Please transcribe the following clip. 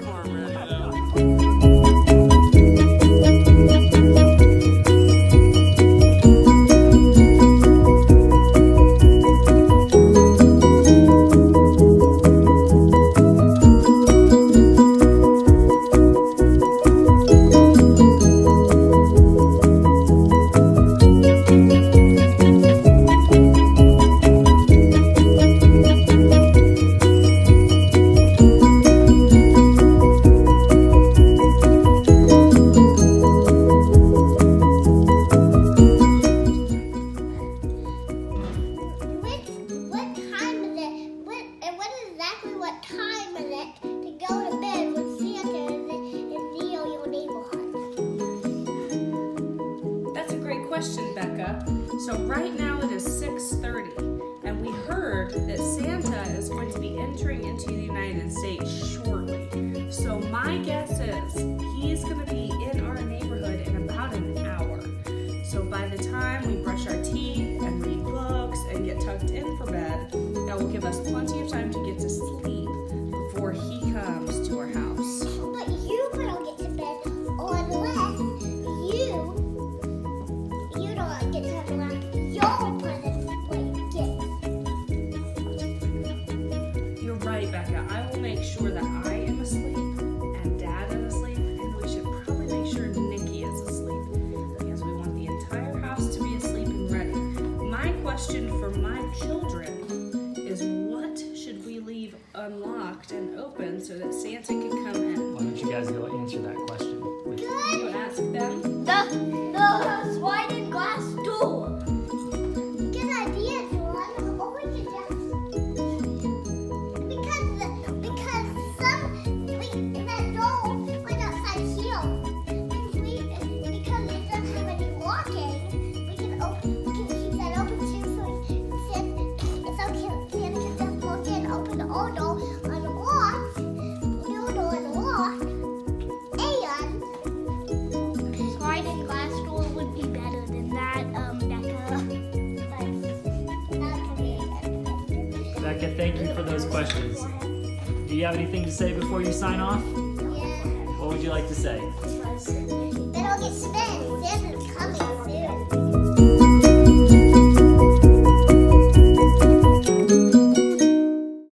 different. Exactly what time is it to go to bed when Santa is in your neighborhood? That's a great question, Becca. So right now it is 6:30, and we heard that Santa is going to be entering into the United States shortly. So my guess is he's going to be that will give us plenty of time to get to sleep before he comes to our house. But you don't get to bed unless you you don't get to unlock your presents when you get. You're right, Becca. I will make sure that I am asleep and Dad is asleep, and we should probably make sure Nikki is asleep because we want the entire house to be asleep and ready. My question for my children unlocked and open so that Santa can come in? Why don't you guys go answer that question? With, You ask them. The the thank you for those questions. Do you have anything to say before you sign off? Yeah. What would you like to say? I'll get spent. Santa's coming soon.